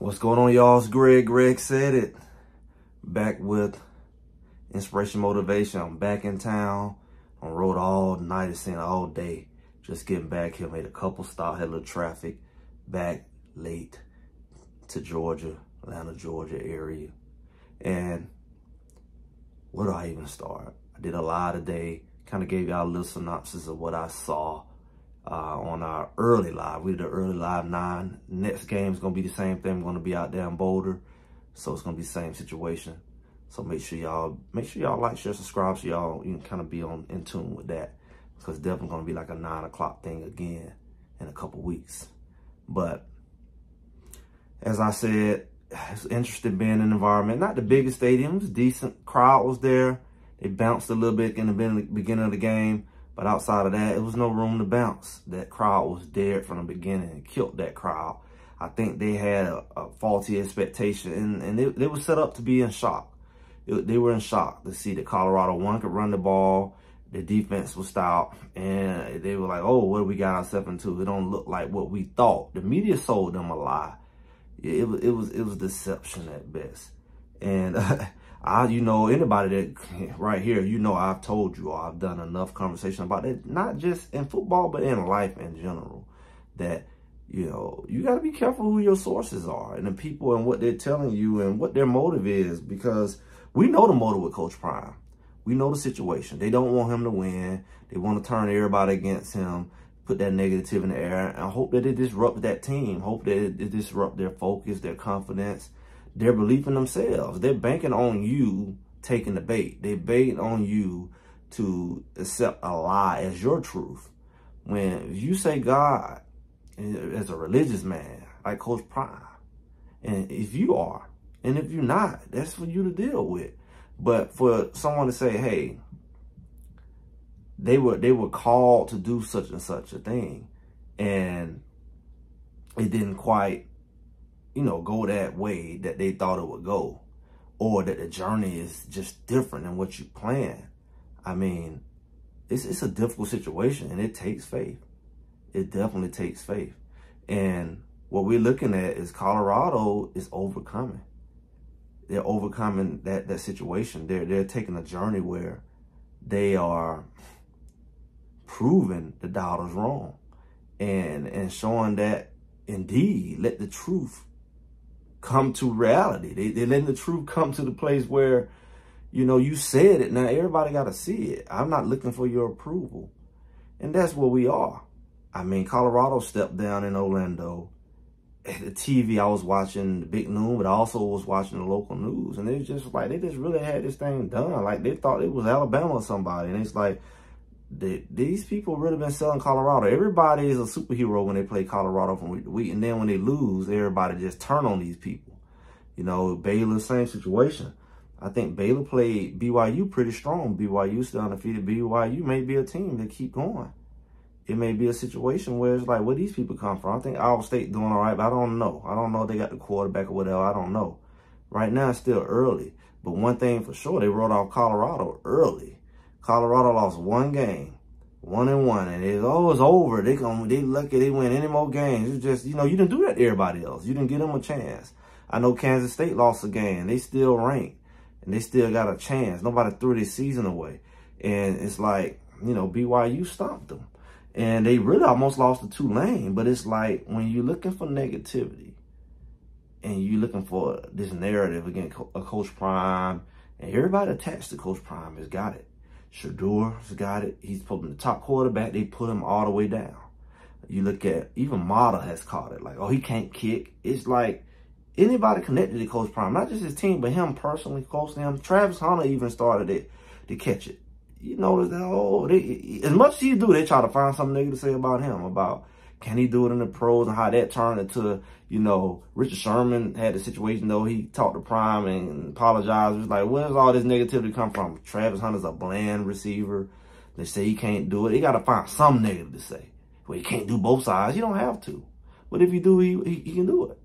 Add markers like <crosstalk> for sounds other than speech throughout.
What's going on, y'all? It's Greg. Greg said it. Back with inspiration, motivation. I'm back in town. I rode all night, it's all day. Just getting back here. Made a couple stops, had a little traffic. Back late to Georgia, Atlanta, Georgia area. And where do I even start? I did a lot today. Kind of gave y'all a little synopsis of what I saw uh, on our early live. We did an early live nine. Next game is going to be the same thing. We're going to be out there in Boulder. So it's going to be the same situation. So make sure y'all, make sure y'all like, share, subscribe so y'all, you can kind of be on in tune with that. Because it's definitely going to be like a nine o'clock thing again in a couple weeks. But as I said, it's interesting being in the environment. Not the biggest stadiums, decent crowd was there. They bounced a little bit in the beginning of the game. But outside of that, it was no room to bounce. That crowd was dead from the beginning and killed that crowd. I think they had a, a faulty expectation and, and they, they were set up to be in shock. It, they were in shock to see that Colorado, one, could run the ball. The defense was stout and they were like, oh, what do we got ourselves into? It don't look like what we thought. The media sold them a lie. It, it, it was it was deception at best. And uh, <laughs> I, you know, anybody that <laughs> right here, you know, I've told you, I've done enough conversation about it, not just in football, but in life in general, that, you know, you got to be careful who your sources are and the people and what they're telling you and what their motive is, because we know the motive with Coach Prime. We know the situation. They don't want him to win. They want to turn everybody against him, put that negative in the air, and hope that it disrupt that team. Hope that it disrupt their focus, their confidence, their belief in themselves. They're banking on you taking the bait. They bait on you to accept a lie as your truth. When you say God as a religious man, like Coach Prime, and if you are, and if you're not, that's for you to deal with. But for someone to say, hey, they were they were called to do such and such a thing, and it didn't quite you know, go that way that they thought it would go. Or that the journey is just different than what you plan. I mean, it's, it's a difficult situation and it takes faith. It definitely takes faith. And what we're looking at is Colorado is overcoming. They're overcoming that, that situation. They're, they're taking a journey where they are proving the doubters wrong and, and showing that indeed, let the truth come to reality. They, they letting the truth come to the place where, you know, you said it. Now everybody got to see it. I'm not looking for your approval. And that's where we are. I mean, Colorado stepped down in Orlando. At the TV, I was watching the Big Noon, but I also was watching the local news. And it's just like, they just really had this thing done. Like, they thought it was Alabama or somebody. And it's like, these people really been selling Colorado. Everybody is a superhero when they play Colorado from week to week. And then when they lose, everybody just turn on these people. You know, Baylor, same situation. I think Baylor played BYU pretty strong. BYU still undefeated. BYU may be a team that keep going. It may be a situation where it's like, where these people come from? I think Iowa State doing all right, but I don't know. I don't know they got the quarterback or whatever. I don't know. Right now, it's still early. But one thing for sure, they wrote off Colorado early. Colorado lost one game, one and one, and it's oh it's over. They come they lucky they win any more games. It's just you know you didn't do that to everybody else. You didn't give them a chance. I know Kansas State lost a game. They still ranked and they still got a chance. Nobody threw this season away, and it's like you know BYU stopped them, and they really almost lost to Tulane. But it's like when you're looking for negativity and you're looking for this narrative against a Coach Prime, and everybody attached to Coach Prime has got it. Shedeur's got it. He's putting the top quarterback. They put him all the way down. You look at, even Mata has caught it. Like, oh, he can't kick. It's like anybody connected to Coach Prime, not just his team, but him personally, to him. Travis Hunter even started it to catch it. You notice that, oh, they, as much as you do, they try to find something negative to say about him, about can he do it in the pros and how that turned into, you know, Richard Sherman had the situation though. He talked to Prime and apologized. It was like, where's all this negativity come from? Travis Hunter's a bland receiver. They say he can't do it. He got to find some negative to say. Well, he can't do both sides. You don't have to. But if you do, he, he, he can do it.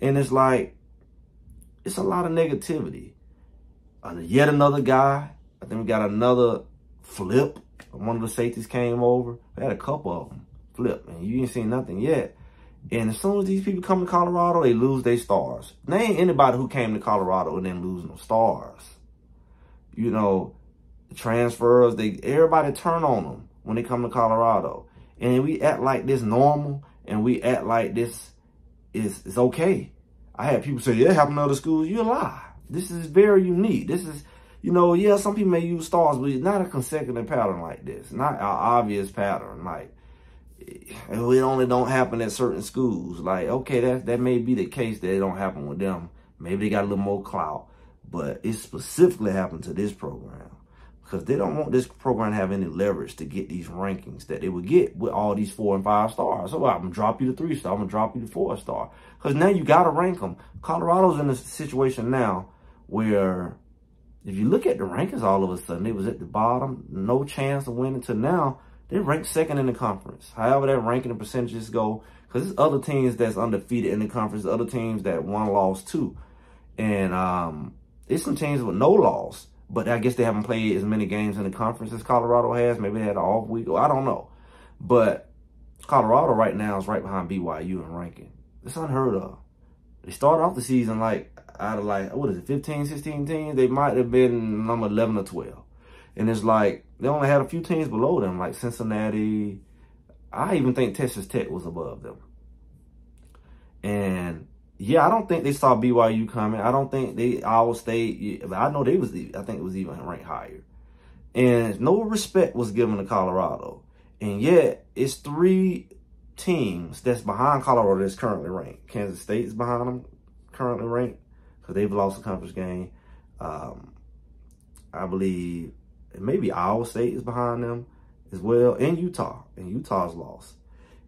And it's like, it's a lot of negativity. Uh, yet another guy. I think we got another flip. One of the safeties came over. We had a couple of them flip, and you ain't seen nothing yet. And as soon as these people come to Colorado, they lose their stars. There ain't anybody who came to Colorado and then losing no stars. You know, transfers, they everybody turn on them when they come to Colorado. And we act like this normal and we act like this is, is okay. I had people say, yeah, it happened to other schools. You lie. This is very unique. This is, you know, yeah, some people may use stars, but it's not a consecutive pattern like this. Not an obvious pattern. Like, it only don't happen at certain schools. Like, okay, that, that may be the case that it don't happen with them. Maybe they got a little more clout. But it specifically happened to this program because they don't want this program to have any leverage to get these rankings that they would get with all these four and five stars. So I'm gonna drop you to three star. I'm gonna drop you to four star because now you gotta rank them. Colorado's in a situation now where if you look at the rankings, all of a sudden it was at the bottom, no chance of winning. To now they ranked second in the conference. However, that ranking and percentages go because there's other teams that's undefeated in the conference, other teams that won lost too, and um, it's some teams with no loss. But I guess they haven't played as many games in the conference as Colorado has. Maybe they had an off week. I don't know. But Colorado right now is right behind BYU in ranking. It's unheard of. They started off the season like out of like, what is it, 15, 16 teams? They might have been number 11 or 12. And it's like, they only had a few teams below them, like Cincinnati. I even think Texas Tech was above them. And yeah, I don't think they saw BYU coming. I don't think they Iowa State. I know they was. I think it was even ranked higher, and no respect was given to Colorado. And yet, it's three teams that's behind Colorado that's currently ranked. Kansas State is behind them, currently ranked because they've lost a conference game. Um, I believe maybe Iowa State is behind them as well, and Utah. And Utah's lost.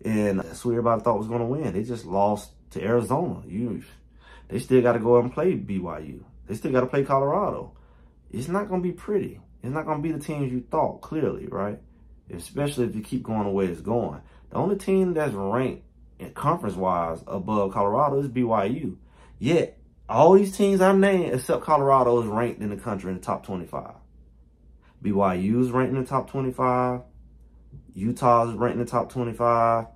And that's everybody thought was going to win. They just lost to Arizona. You, they still got to go and play BYU. They still got to play Colorado. It's not going to be pretty. It's not going to be the teams you thought, clearly, right? Especially if you keep going the way it's going. The only team that's ranked conference-wise above Colorado is BYU. Yet, all these teams I named, except Colorado, is ranked in the country in the top 25. BYU is ranked in the top 25. Utah is ranked in the top 25.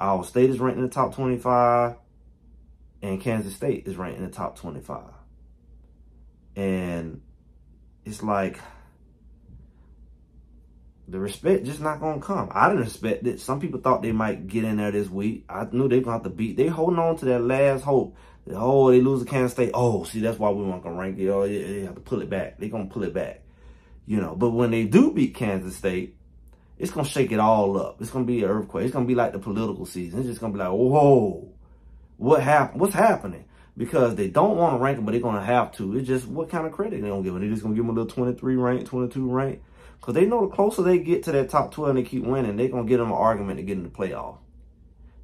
Iowa State is ranked in the top 25 and Kansas State is ranked in the top 25. And it's like the respect just not gonna come. I didn't expect it. Some people thought they might get in there this week. I knew they're gonna have to beat. They holding on to that last hope. Oh, they lose to Kansas State. Oh, see, that's why we weren't gonna rank it. Oh, yeah, they have to pull it back. They gonna pull it back. You know, but when they do beat Kansas State, it's gonna shake it all up. It's gonna be an earthquake. It's gonna be like the political season. It's just gonna be like, whoa what happened? What's happening? Because they don't want to rank them, but they're going to have to. It's just what kind of credit they don't give them. They're just going to give them a little 23 rank, 22 rank. Because they know the closer they get to that top 12 and they keep winning, they're to get them an argument to get in the playoff.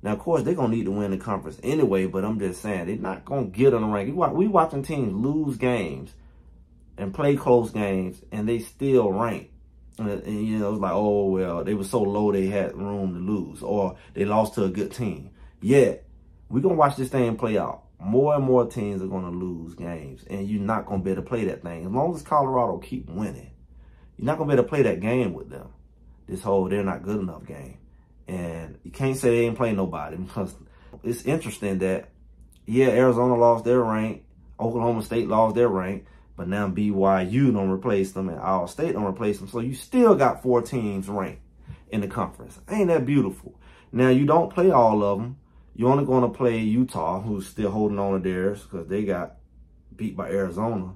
Now, of course, they're to need to win the conference anyway, but I'm just saying, they're not going to get on the rank. We watching teams lose games and play close games, and they still rank. And, and, you know, it's like, oh, well, they were so low they had room to lose, or they lost to a good team. Yet, we're going to watch this thing play out. More and more teams are going to lose games, and you're not going to be able to play that thing. As long as Colorado keep winning, you're not going to be able to play that game with them. This whole they're not good enough game. And you can't say they ain't playing nobody <laughs> because it's interesting that, yeah, Arizona lost their rank, Oklahoma State lost their rank, but now BYU don't replace them and Iowa State don't replace them. So you still got four teams ranked in the conference. Ain't that beautiful? Now, you don't play all of them. You're only going to play Utah, who's still holding on to theirs because they got beat by Arizona.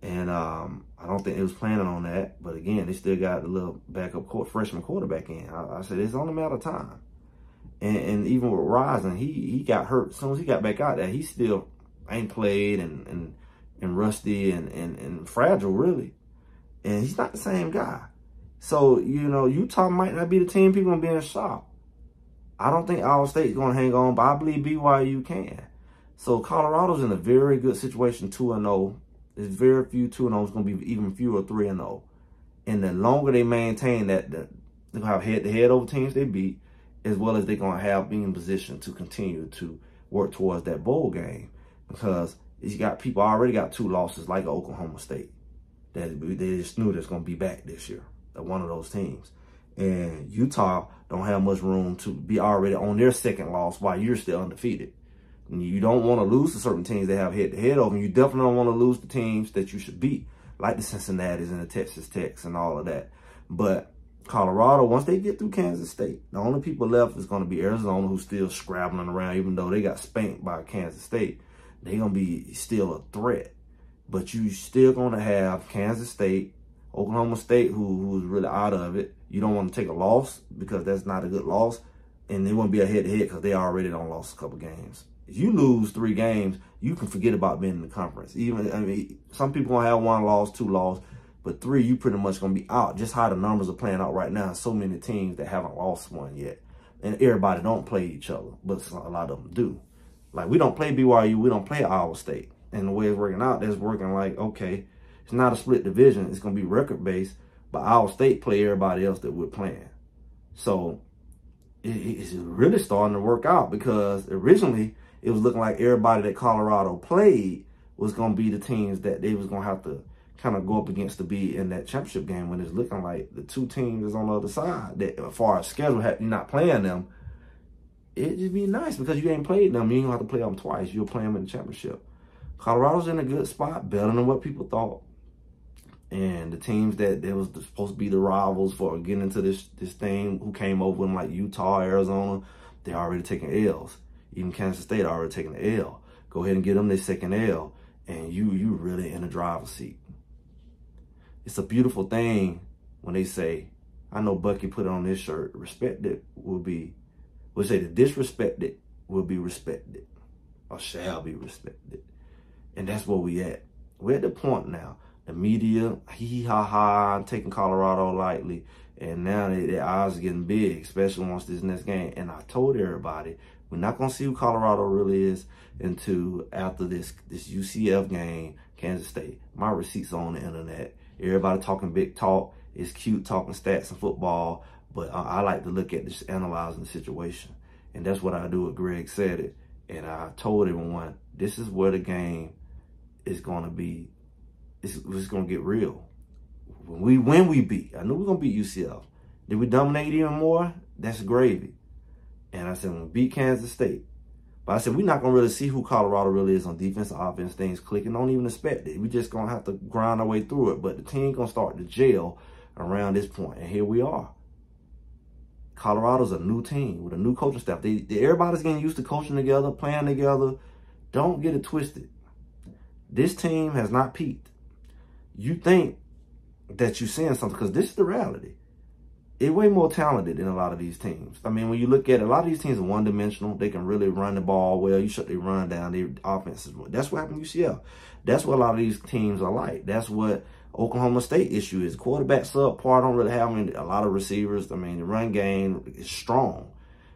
And um, I don't think they was planning on that. But again, they still got a little backup court, freshman quarterback in. I, I, said it's only a matter of time. And, and even with Rising, he he got hurt. As soon as he got back out there, he still ain't played and and, and rusty and, and, and fragile, really. And he's not the same guy. So, you know, Utah might not be the team people going to be in shock. I don't think Iowa State's going to hang on, but I believe BYU can. So Colorado's in a very good situation, 2-0. There's very few 2-0. It's going to be even fewer 3-0. And the longer they maintain that, they're going to have head-to-head -head over teams they beat, as well as they're going to have being in position to continue to work towards that bowl game. Because you got people already got two losses like Oklahoma State. That they just knew that's going to be back this year. One of those teams. And Utah don't have much room to be already on their second loss while you're still undefeated. And you don't want to lose to certain teams they have head-to-head over. You definitely don't want to lose the teams that you should beat, like the Cincinnati's and the Texas Techs and all of that. But Colorado, once they get through Kansas State, the only people left is going to be Arizona, who's still scrabbling around, even though they got spanked by Kansas State. They're going to be still a threat. But you still going to have Kansas State, Oklahoma State, who who's really out of it. You don't want to take a loss because that's not a good loss. And they won't be a head-to-head because they already don't lost a couple games. If you lose three games, you can forget about being in the conference. Even I mean, some people gonna have one loss, two loss, but three, you pretty much gonna be out. Just how the numbers are playing out right now. So many teams that haven't lost one yet, and everybody don't play each other, but a lot of them do. Like we don't play BYU, we don't play Iowa State, and the way it's working out, that's working like okay, it's not a split division. It's gonna be record based, but Iowa State play everybody else that we're playing. So it's really starting to work out because originally it was looking like everybody that Colorado played was going to be the teams that they was going to have to kind of go up against to be in that championship game when it's looking like the two teams is on the other side that as far as schedule you're not playing them it'd just be nice because you ain't played them. You don't have to play them twice. You'll play them in the championship. Colorado's in a good spot better than what people thought. And the teams that that was supposed to be the rivals for getting into this this thing who came over them like utah arizona they already taking l's. Even Kansas State already taking the L. Go ahead and get them their second L, and you you really in the driver's seat. It's a beautiful thing when they say, I know Bucky put it on this shirt, Respect it will be, we say the disrespected will be respected or shall be respected. And that's where we at. We're at the point now. The media, hee ha ha, taking Colorado lightly. And now their eyes are getting big, especially once this next game. And I told everybody, we're not going to see who Colorado really is until after this, this UCF game, Kansas State. My receipts on the internet. Everybody talking big talk. It's cute talking stats and football, but I, I like to look at this, analyzing the situation. And that's what I do with Greg said it. And I told everyone, this is where the game is going to be. It's, it's going to get real. When we when we beat, I knew we are going to beat UCF. Did we dominate even more? That's gravy. And I said, we beat Kansas State. But I said, we're not going to really see who Colorado really is on defense, offense, things clicking. Don't even expect it. we just going to have to grind our way through it. But the team going to start to jail around this point. And here we are. Colorado's a new team with a new coaching staff. They, they, everybody's getting used to coaching together, playing together. Don't get it twisted. This team has not peaked. You think that you're seeing something because this is the reality it's way more talented than a lot of these teams. I mean, when you look at it, a lot of these teams are one dimensional. They can really run the ball well. You shut their run down, their offenses. That's what happened to UCF. That's what a lot of these teams are like. That's what Oklahoma State issue is. Quarterback subpar don't really have a lot of receivers. I mean, the run game is strong.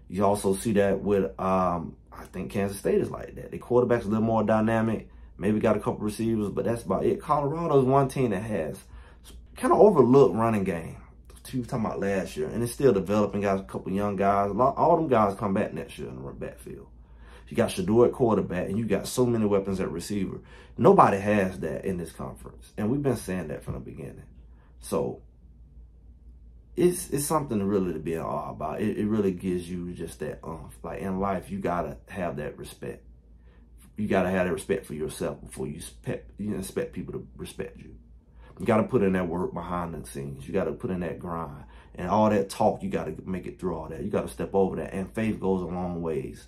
You also see that with, um, I think Kansas State is like that. The quarterback's a little more dynamic. Maybe got a couple receivers, but that's about it. Colorado is one team that has kind of overlooked running game was talking about last year, and it's still developing. Got a couple young guys. Lot, all them guys come back next year in the backfield. You got Shedeur at quarterback, and you got so many weapons at receiver. Nobody has that in this conference, and we've been saying that from the beginning. So it's it's something really to be in awe about. It, it really gives you just that umph. Like in life, you gotta have that respect. You gotta have that respect for yourself before you expect you expect people to respect you. You got to put in that work behind the scenes. You got to put in that grind. And all that talk, you got to make it through all that. You got to step over that. And faith goes a long ways.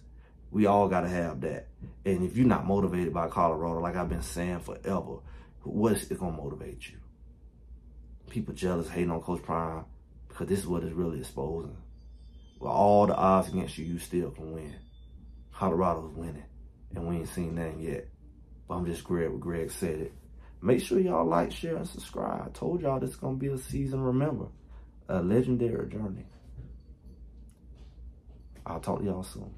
We all got to have that. And if you're not motivated by Colorado, like I've been saying forever, what's it going to motivate you? People jealous, hating on Coach Prime because this is what it's really exposing. With all the odds against you, you still can win. Colorado's winning. And we ain't seen that yet. But I'm just glad what Greg said it. Make sure y'all like, share, and subscribe. I told y'all this is going to be a season, remember. A legendary journey. I'll talk to y'all soon.